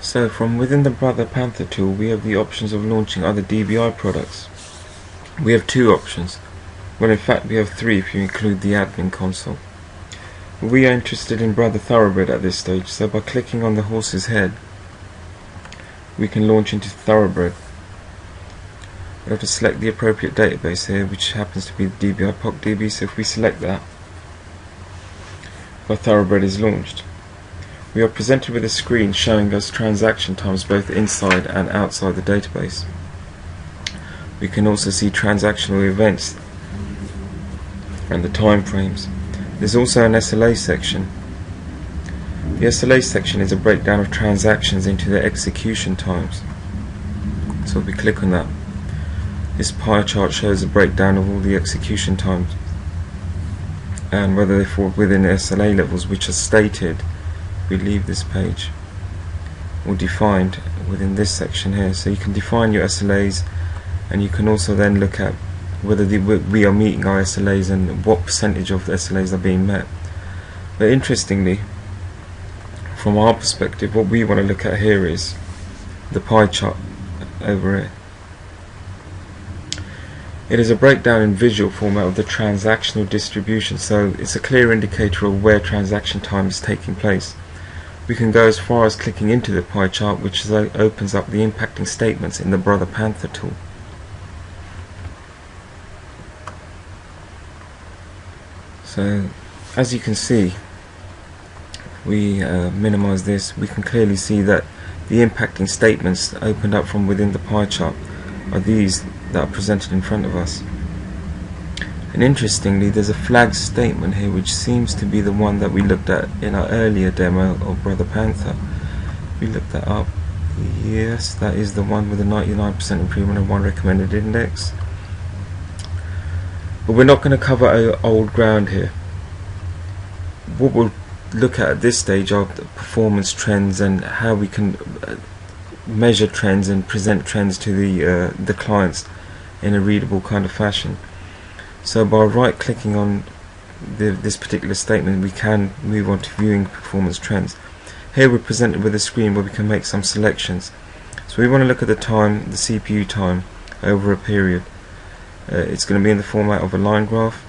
So from within the Brother Panther tool we have the options of launching other DBI products. We have two options. Well in fact we have three if you include the admin console. We are interested in Brother Thoroughbred at this stage so by clicking on the horse's head we can launch into Thoroughbred. We have to select the appropriate database here which happens to be the DBI POC DB so if we select that our Thoroughbred is launched. We are presented with a screen showing us transaction times both inside and outside the database. We can also see transactional events and the time frames. There's also an SLA section. The SLA section is a breakdown of transactions into their execution times. So if we click on that, this pie chart shows a breakdown of all the execution times and whether they fall within SLA levels which are stated we leave this page or defined within this section here. So you can define your SLAs and you can also then look at whether the, we are meeting our SLAs and what percentage of the SLAs are being met. But interestingly from our perspective what we want to look at here is the pie chart over it it is a breakdown in visual format of the transactional distribution, so it's a clear indicator of where transaction time is taking place. We can go as far as clicking into the pie chart, which opens up the impacting statements in the Brother Panther tool. So, as you can see, we uh, minimize this, we can clearly see that the impacting statements opened up from within the pie chart are these that are presented in front of us. And interestingly, there's a flag statement here which seems to be the one that we looked at in our earlier demo of Brother Panther. We looked that up. Yes, that is the one with a 99% improvement and one recommended index. But we're not going to cover old ground here. What we'll look at at this stage are performance trends and how we can uh, measure trends and present trends to the uh, the clients in a readable kind of fashion. So by right clicking on the, this particular statement we can move on to viewing performance trends. Here we're presented with a screen where we can make some selections. So we want to look at the time, the CPU time over a period. Uh, it's going to be in the format of a line graph.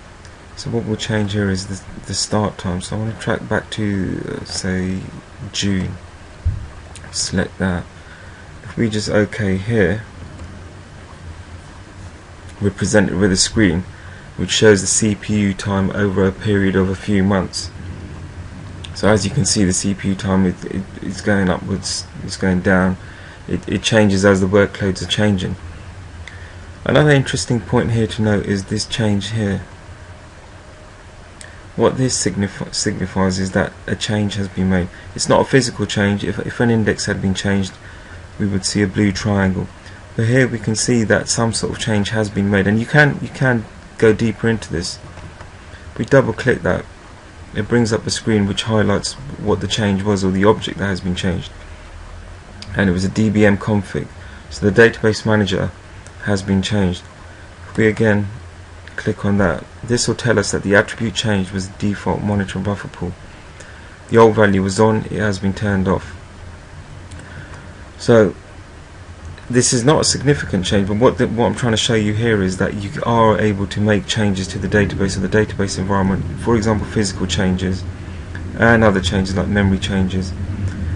So what we'll change here is the, the start time. So I want to track back to uh, say June. Select that. If we just OK here, we're presented with a screen which shows the CPU time over a period of a few months. So as you can see the CPU time it, it, it's going upwards, it's going down, it, it changes as the workloads are changing. Another interesting point here to note is this change here. What this signify, signifies is that a change has been made. It's not a physical change, if, if an index had been changed we would see a blue triangle but here we can see that some sort of change has been made and you can you can go deeper into this we double click that. It brings up a screen which highlights what the change was or the object that has been changed. And it was a DBM config. So the database manager has been changed. If we again click on that this will tell us that the attribute change was the default monitor buffer pool. The old value was on. It has been turned off. So this is not a significant change, but what, the, what I'm trying to show you here is that you are able to make changes to the database or the database environment, for example physical changes and other changes like memory changes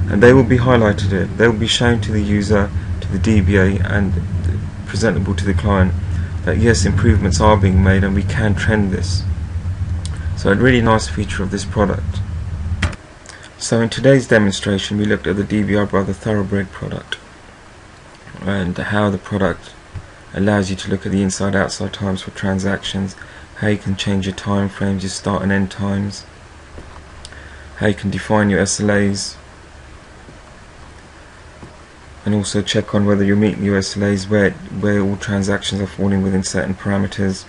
and they will be highlighted. They will be shown to the user, to the DBA and presentable to the client that yes improvements are being made and we can trend this. So a really nice feature of this product. So in today's demonstration we looked at the DBI Brother Thoroughbred product and how the product allows you to look at the inside outside times for transactions how you can change your time frames your start and end times how you can define your SLAs and also check on whether you're meeting your SLAs where, where all transactions are falling within certain parameters.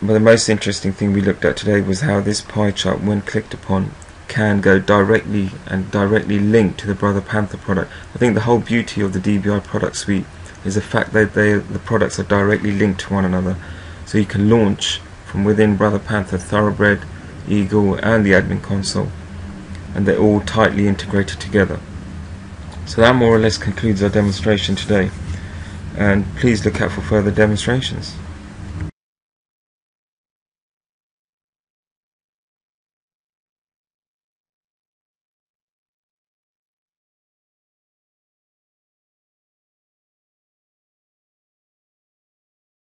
But the most interesting thing we looked at today was how this pie chart when clicked upon can go directly and directly link to the Brother Panther product. I think the whole beauty of the DBI product suite is the fact that they, the products are directly linked to one another. So you can launch from within Brother Panther Thoroughbred, Eagle and the admin console and they're all tightly integrated together. So that more or less concludes our demonstration today and please look out for further demonstrations.